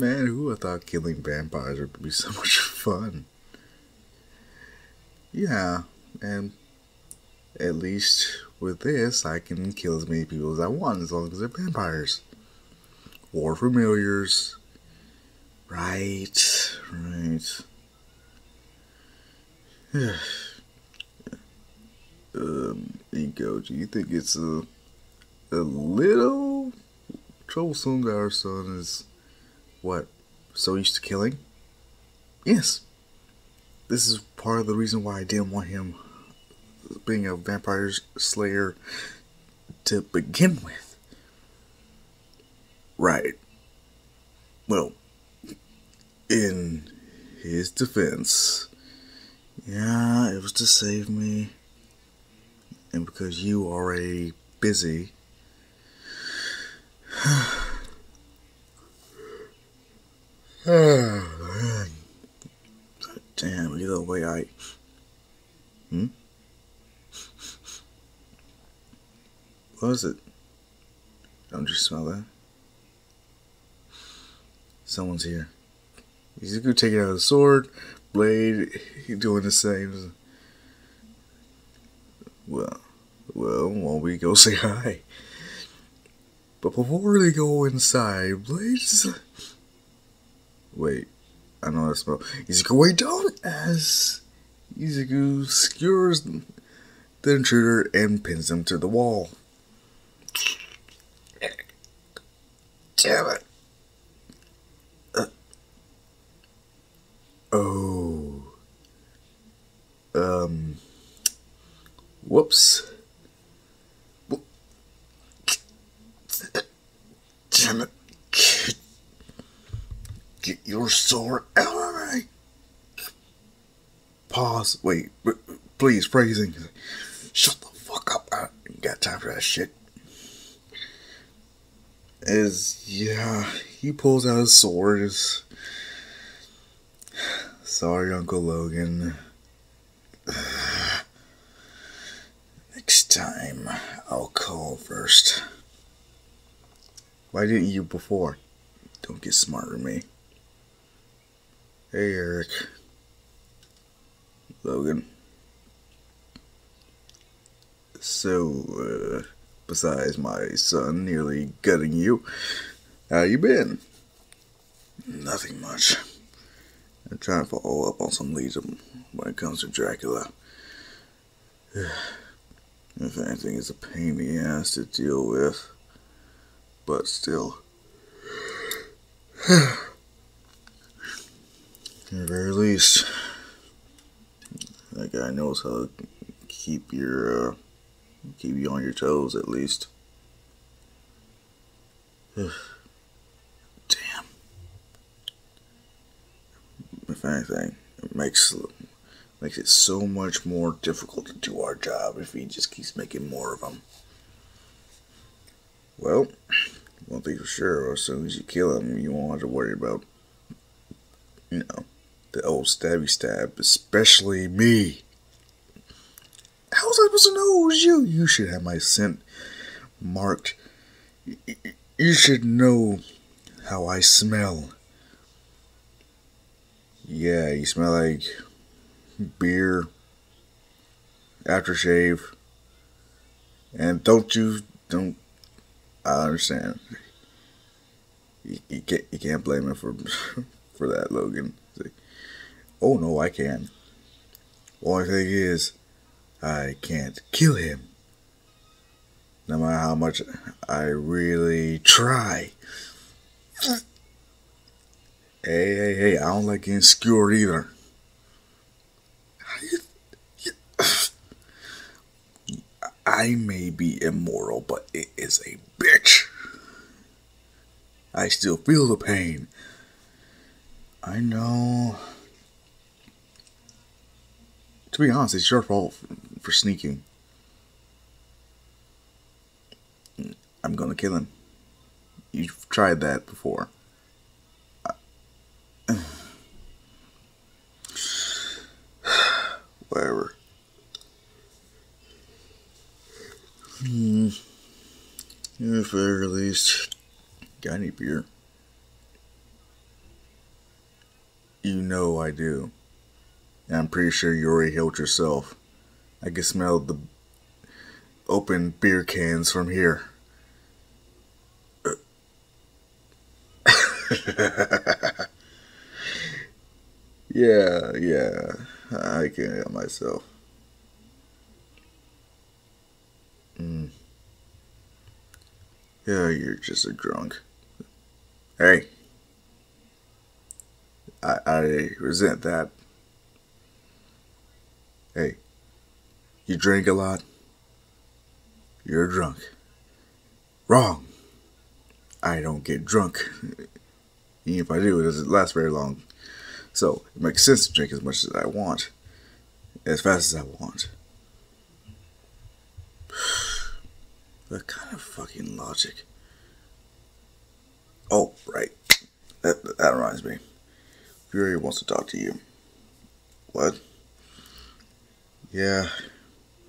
Man, who would thought killing vampires would be so much fun? Yeah, and at least with this, I can kill as many people as I want as long as they're vampires. Or familiars. Right, right. um, Ego, do you think it's a, a little troublesome that our son is, what, so used to killing? Yes. This is part of the reason why I didn't want him being a vampire slayer to begin with. Right. Well, in his defense, yeah, it was to save me. And because you are already busy. Damn, either way I. Hmm? What was it? Don't you smell that? Someone's here. Gonna take out the sword, blade, doing the same. Well, well, won't we go say hi? But before they go inside, Blade's. Wait, I know that smell. Izuku, wait, don't as Izuku skewers the intruder and pins him to the wall. Damn it. Uh, oh. Um. Whoops. Damn it. Your of me. Pause. Wait. Please, phrasing. Shut the fuck up. I ain't got time for that shit is yeah, he pulls out his sword. Sorry, Uncle Logan. Next time, I'll call first. Why didn't you before? Don't get smarter than me. Hey, Eric. Logan. So, uh, besides my son nearly gutting you. How you been? Nothing much. I'm trying to follow up on some leads when it comes to Dracula. if anything, it's a pain in the ass to deal with. But still. At the very least, that guy knows how to keep your uh, keep you on your toes at least. Damn. If anything, it makes makes it so much more difficult to do our job if he just keeps making more of them. Well, one thing for sure, as soon as you kill him, you won't have to worry about, you know, the old stabby stab, especially me. How was I supposed to know it was you? You should have my scent marked. You should know how I smell. Yeah, you smell like beer, aftershave, and don't you don't. I understand. You, you can't you can't blame him for for that, Logan. Oh no, I can. Only thing is, I can't kill him. No matter how much I really try. Hey, hey, hey, I don't like getting skewered either. I may be immoral, but it is a bitch. I still feel the pain. I know. To be honest, it's your fault for sneaking. I'm gonna kill him. You've tried that before. Whatever. Hmm. If at least got any beer. You know I do. And I'm pretty sure you already helped yourself. I can smell the open beer cans from here. yeah, yeah. I can help myself. Mm. Yeah, you're just a drunk. Hey. I, I resent that. Hey. You drink a lot? You're drunk. Wrong. I don't get drunk. Even if I do, it doesn't last very long. So it makes sense to drink as much as I want, as fast as I want. What kind of fucking logic? Oh, right. That, that reminds me. Fury wants to talk to you. What? Yeah,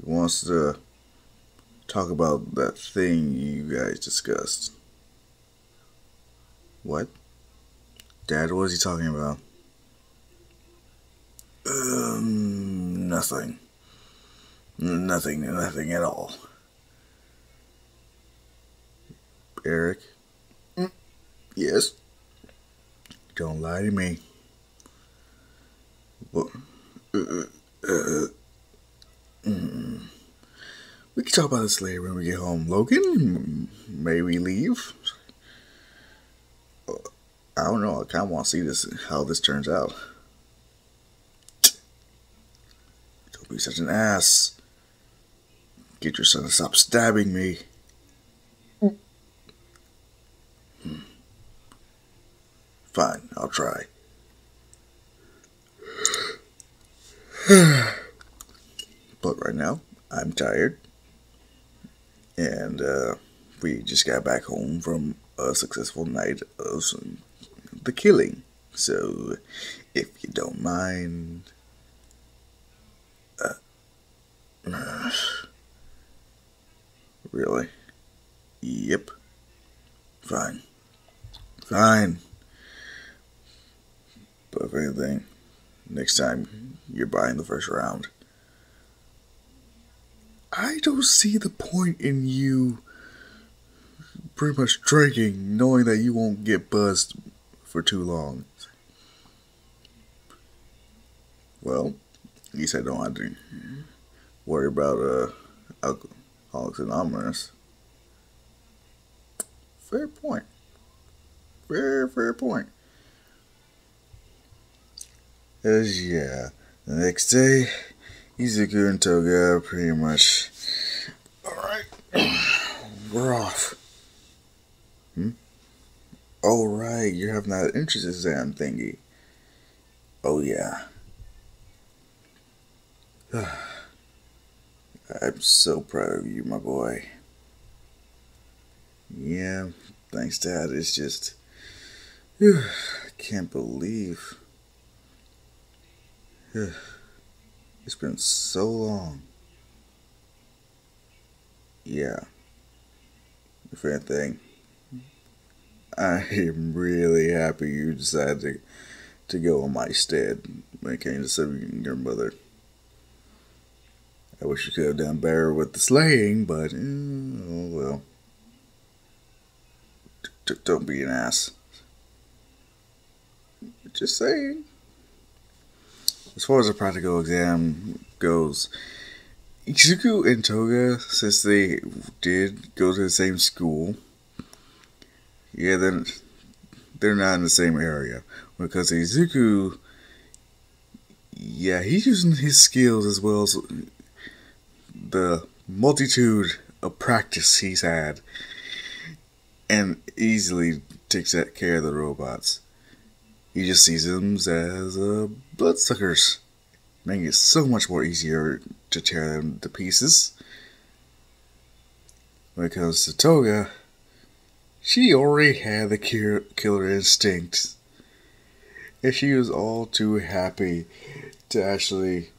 he wants to talk about that thing you guys discussed. What? Dad, what is he talking about? Um, nothing. Nothing, nothing at all. Eric? Mm. Yes? Don't lie to me. What? Uh, uh, mm. We can talk about this later when we get home. Logan, may we leave? I don't know. I kind of want to see this how this turns out. Don't be such an ass. Get your son to stop stabbing me. Hmm. Fine, I'll try. but right now, I'm tired. And uh, we just got back home from a successful night of some the killing. So, if you don't mind. Uh, really? Yep. Fine. Fine. But if anything, next time you're buying the first round. I don't see the point in you pretty much drinking, knowing that you won't get buzzed for too long. Well, at least I don't have to worry about uh, Alcoholics Anonymous. Fair point. Fair, fair point. As yeah, the next day, Izuku and Toga pretty much. Alright, we're off. Hmm? Oh, right, you're having that entrance exam thingy. Oh, yeah. I'm so proud of you, my boy. Yeah, thanks, Dad. It's just. I can't believe. It's been so long. Yeah. If anything, I am really happy you decided to, to go in my stead when it came to saving your mother. I wish you could have done better with the slaying, but eh, oh well. D- don't be an ass. Just saying. As far as the practical exam goes, Izuku and Toga, since they did go to the same school, yeah, then they're not in the same area because Izuku, yeah, he's using his skills as well as the multitude of practice he's had, and easily takes care of the robots. He just sees them as uh, bloodsuckers, making it so much more easier to tear them to pieces. When it comes to Toga, she already had the killer instinct. And she was all too happy to actually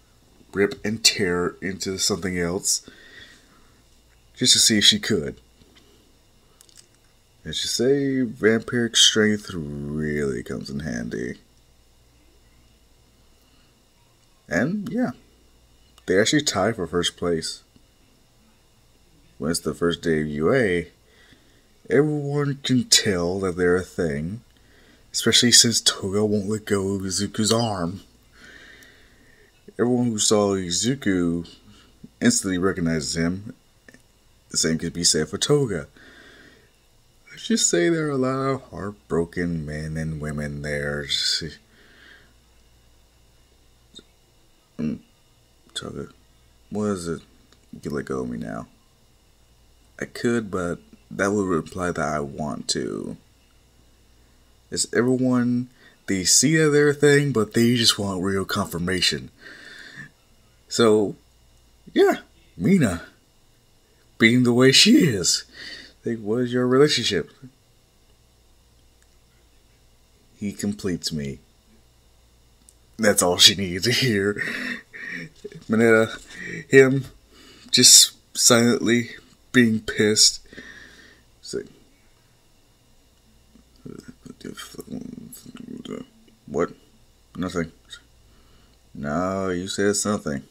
rip and tear into something else just to see if she could. And she say vampiric strength really comes in handy. And yeah, they actually tie for first place. When it's the first day of UA, everyone can tell that they're a thing, especially since Toga won't let go of Izuku's arm. Everyone who saw Izuku instantly recognizes him. The same could be said for Toga. Let's just say there are a lot of heartbroken men and women there. Mm, Toga, what is it? You can let go of me now. I could, but that would imply that I want to. Is everyone they see that they're a thing, but they just want real confirmation. So, yeah, Mina, being the way she is, like, what is your relationship? He completes me. That's all she needs to hear. Mineta, him, just silently being pissed. What? Nothing. No, you said something.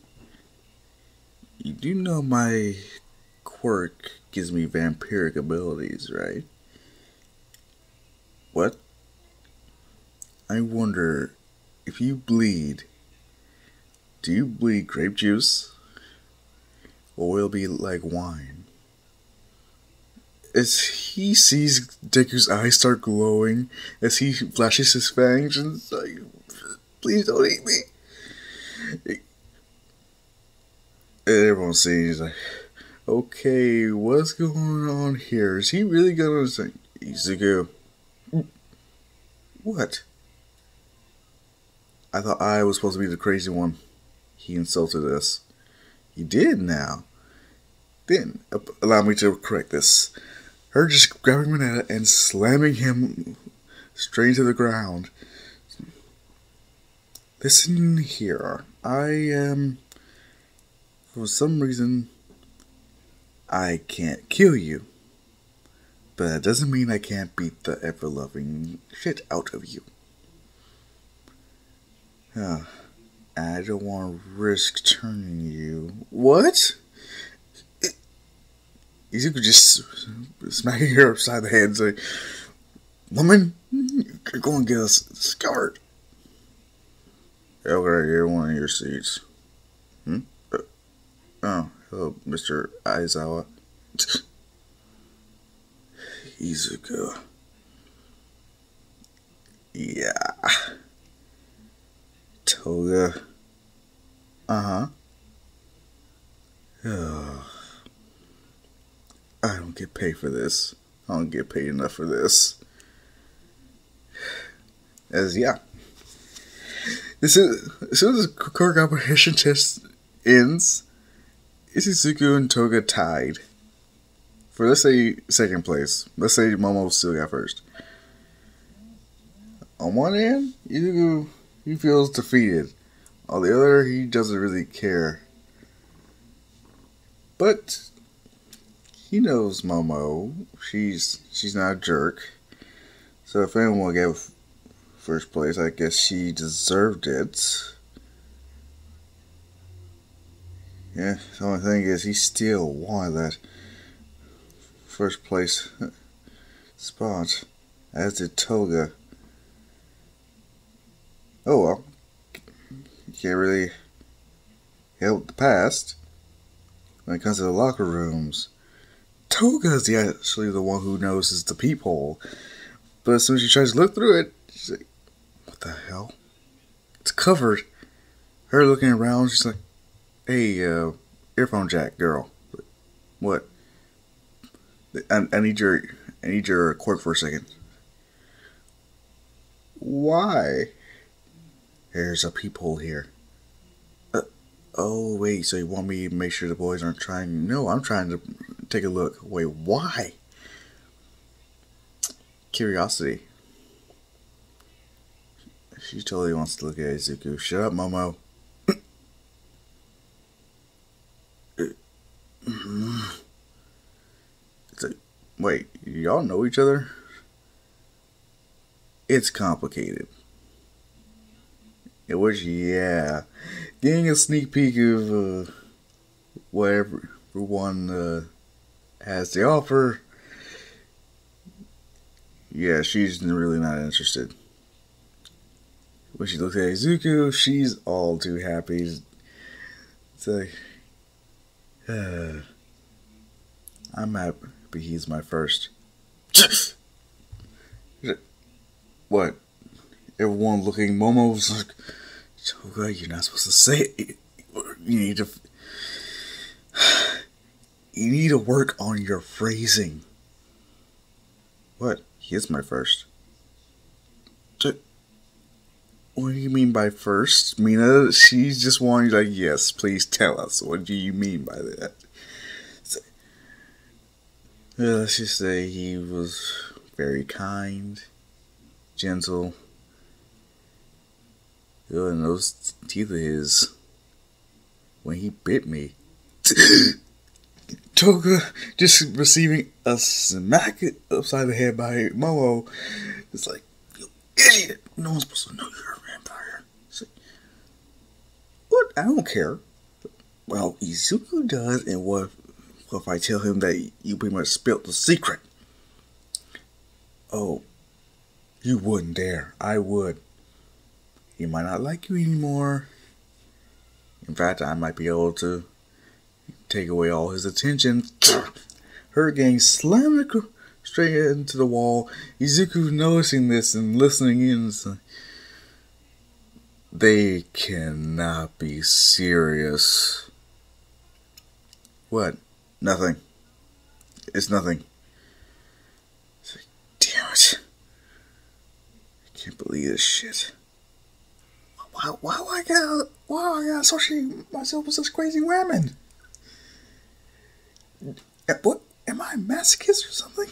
You do know my quirk gives me vampiric abilities, right? What? I wonder if you bleed, do you bleed grape juice? Or will it be like wine? As he sees Deku's eyes start glowing, as he flashes his fangs and like, please don't eat me. And everyone sees like, okay, what's going on here? Is he really gonna say, Izuku? What? I thought I was supposed to be the crazy one. He insulted us. He did now. Then, allow me to correct this. Her just grabbing Mineta and slamming him straight to the ground. Listen here. I am. Um, for some reason, I can't kill you. But that doesn't mean I can't beat the ever loving shit out of you. Uh, I don't want to risk turning you. What? You could just smacking her upside the head and say, Woman, you're going to get us discovered. Okay, get one of your seats. Hmm? Uh, oh, Mr. Aizawa. Izuku. Yeah. Toga. Uh huh. I don't get paid for this. I don't get paid enough for this. As yeah. This is as soon as the core comprehension test ends, Izuku and Toga tied. For let's say second place. Let's say Momo still got first. On one hand, Izuku he feels defeated. On the other, he doesn't really care. But he knows Momo. She's she's not a jerk. So if anyone gave first place, I guess she deserved it. Yeah, the only thing is he still won that first place spot, as did Toga. Oh well. You can't really help the past. When it comes to the locker rooms, Toga's actually the one who knows notices the peephole. But as soon as she tries to look through it, she's like, What the hell? It's covered. Her looking around, she's like, Hey, uh, earphone jack girl. What? I, I need your I need your quirk for a second. Why? There's a peephole here. Uh, oh, wait, so you want me to make sure the boys aren't trying? No, I'm trying to take a look. Wait, why? Curiosity. She totally wants to look at Izuku. Shut up, Momo. It's like, wait, y'all know each other? It's complicated. It was, yeah. getting a sneak peek of uh, whatever everyone uh, has to offer. Yeah, she's really not interested. When she looks at Izuku, she's all too happy. It's like, I'm happy he's my first. what? Everyone looking, Momo's like, Toga, you're not supposed to say it. You need to. You need to work on your phrasing. What? He is my first. What do you mean by first? Mina, she's just wanting like, yes, please tell us. What do you mean by that? So, let's just say he was very kind, gentle. Oh, and those teeth of his, when he bit me, Toga just receiving a smack upside the head by Momo. It's like, you idiot! No one's supposed to know you're a vampire. Like, what? I don't care. Well, Izuku does, and what, what if I tell him that you pretty much spilt the secret? Oh, you wouldn't dare. I would. He might not like you anymore. In fact, I might be able to take away all his attention. Her gang slammed straight into the wall. Izuku noticing this and listening in. They cannot be serious. What? Nothing. It's nothing. It's like, damn it. I can't believe this shit. Why, why, why I gotta, why I gotta associate myself with such crazy women? What? Am I a masochist or something?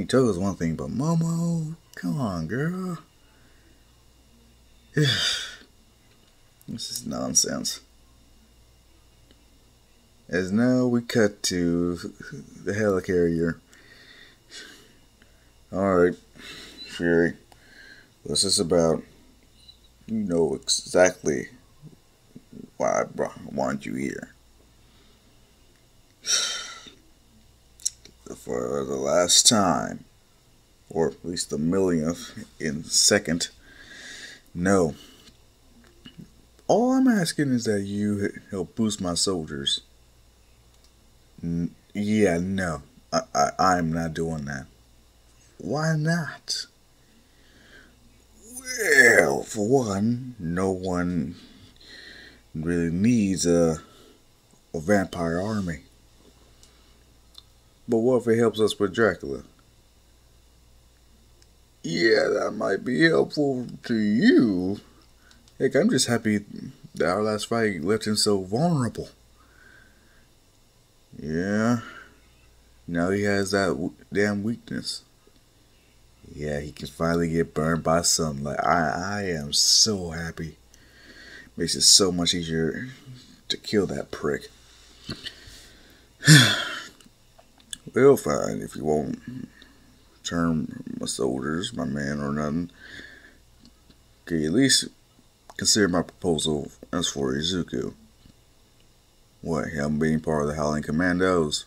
I mean, Toga's one thing, but Momo, come on, girl. this is nonsense. As now we cut to the helicarrier. Alright, Fury. What's this about? You know exactly why I want you here. For the last time, or at least the millionth in second, no. All I'm asking is that you help boost my soldiers. N yeah, no. I, I, I'm not doing that. Why not? Well, for one, no one really needs a, a vampire army. But what if it helps us with Dracula? Yeah, that might be helpful to you. Heck, I'm just happy that our last fight left him so vulnerable. Yeah. Now he has that damn weakness. Yeah, he can finally get burned by sunlight. I I am so happy. Makes it so much easier to kill that prick. well, fine, if you won't turn my soldiers, my men, or nothing. Can you at least consider my proposal as for Izuku? What, him being part of the Howling Commandos?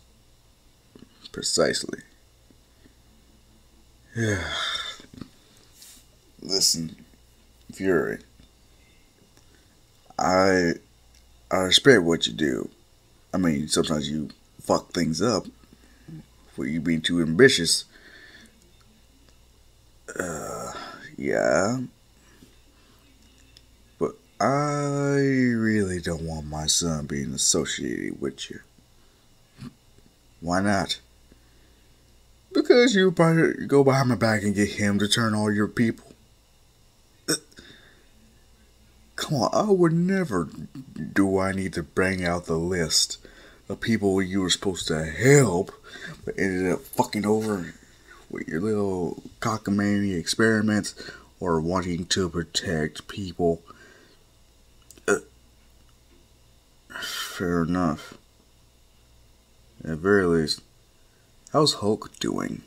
Precisely. Yeah. Listen, Fury. I I respect what you do. I mean, sometimes you fuck things up for you being too ambitious. Uh, yeah. But I really don't want my son being associated with you. Why not? Because you probably go behind my back and get him to turn all your people. Come on, I would never do I need to bring out the list people you were supposed to help, but ended up fucking over with your little cockamamie experiments or wanting to protect people. Uh, fair enough. At very least, how's Hulk doing?